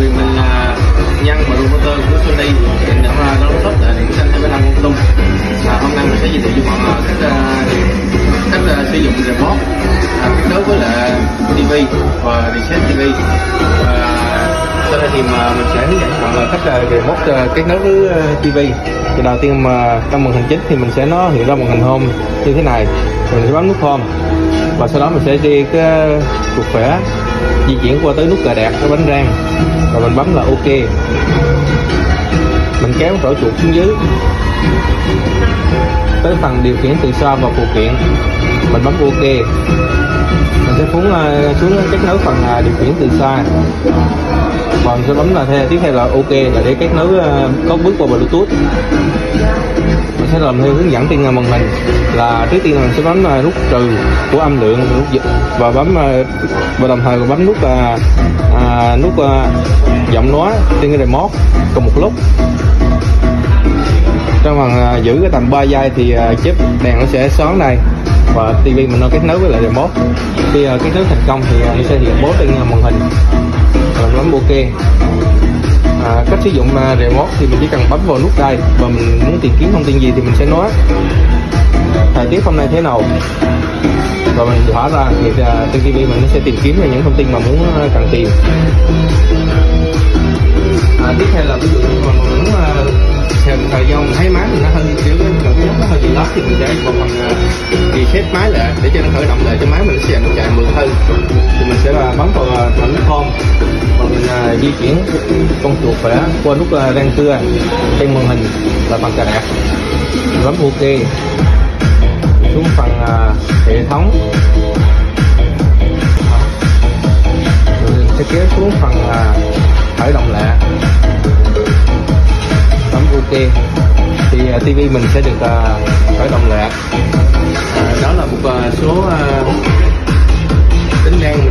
vì mình là nhân và motor của Sony hiện đã là nó tốt là điểm xanh 25 con tung và hôm nay mình sẽ giới thiệu cho mọi người cách à, cách à, sử dụng remote à, kết nối với lại TV và reset TV và sau đây thì mà mình sẽ hướng dẫn mọi người cách à, remote à, kết nối với à, TV thì đầu tiên mà trong màn hình chính thì mình sẽ nó hiện ra màn hình home như thế này. Mình sẽ bấm nút home. Và sau đó mình sẽ đi cái chuột khỏe di chuyển qua tới nút cờ đẹp cái bánh rang và mình bấm là ok. Mình kéo rổ chuột xuống dưới. Tới phần điều khiển từ xa và phụ kiện. Mình bấm ok. Mình sẽ xuống uh, ờ, xuống kết nối phần uh, điều khiển từ xa còn sẽ bấm là theo tiếp theo là ok là để kết nối ờ, có bước qua bluetooth. Mình sẽ làm theo hướng dẫn trên màn hình là trước tiên mình sẽ bấm ờ, nút trừ của âm lượng nút và bấm ờ, và đồng thời bấm nút uh, à, nút à, giọng nói trên cái remote cùng một lúc. Trong phần giữ cái tầm 3 giây thì uh, chip đèn nó sẽ sáng này và TV mình nó kết nối với lại remote khi uh, kết nối thành công thì uh, nó sẽ hiện bố trên ờ, màn hình. Và bấm ok. À, cách sử dụng uh, remote thì mình chỉ cần bấm vào nút đây và mình muốn tìm kiếm thông tin gì thì mình sẽ nói. Thời tiết hôm nay thế nào? Và mình thỏa ra thì uh, trên TV mình nó sẽ tìm kiếm về những thông tin mà muốn uh, cần tìm. Thì mình sẽ một phần à, uh, reset máy lại để cho nó khởi động lại cho máy mình sẽ nó chạy mượt hơn. Thì mình sẽ là bấm vào uh, nút home và mình à, di chuyển con chuột khỏe qua nút à, uh, rang cưa trên màn hình là phần cài đẹp bấm ok. Xuống phần hệ thống. Mình sẽ kéo xuống phần khởi động lại. Bấm ok thì à, TV mình sẽ được à, khởi động lại đó là một à, số tính năng